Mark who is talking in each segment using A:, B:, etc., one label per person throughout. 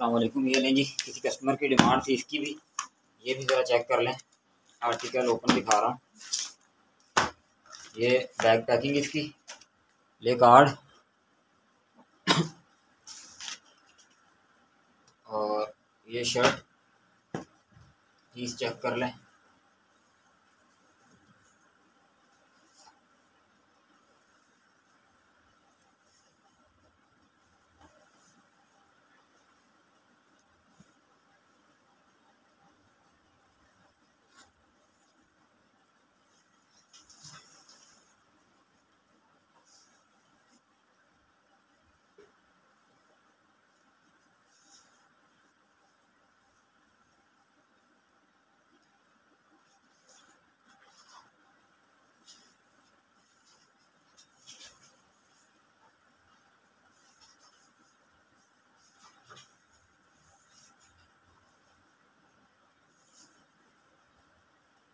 A: अलकुम ये लें जी, किसी कस्टमर की डिमांड थी, इसकी भी, ये भी ज़रा चेक कर लें। आर्टिकल ओपन दिखा रहा हूँ। ये बैग पैकिंग इसकी ले कार्ड और ये शर्ट प्लीज़ चेक कर लें।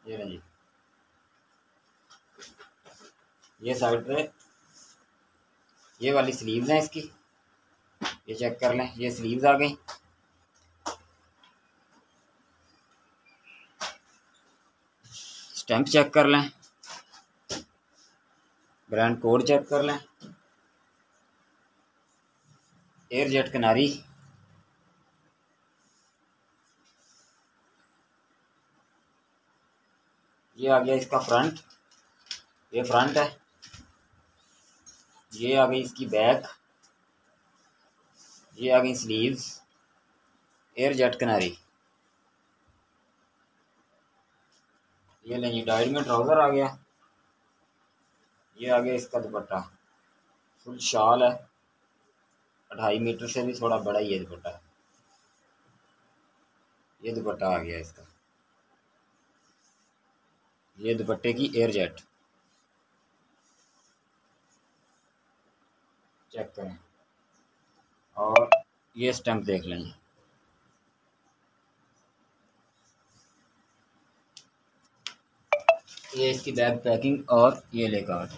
A: ये जी ये साइड पे, ये वाली स्लीव्स हैं इसकी। ये चेक कर लें, ये स्लीव्स आ गई। स्टैंप चेक कर लें। ब्रांड कोड चेक कर लें। एयर जेट किनारी ये आ गया इसका फ्रंट ये फ्रंट है। ये आ गई इसकी बैक ये आ गई स्लीव्स एयर जेट किनारी ये नहीं डाइड में ट्राउज़र आ गया। ये आ गया इसका दुपट्टा। फुल शाल है। अढ़ाई मीटर से भी थोड़ा बड़ा ही है दुपट्टा। ये दुपट्टा आ गया इसका। ये दुपट्टे की एयर जेट चेक करें। और ये स्टैंप देख लें ये इसकी बैग पैकिंग और ये लेकर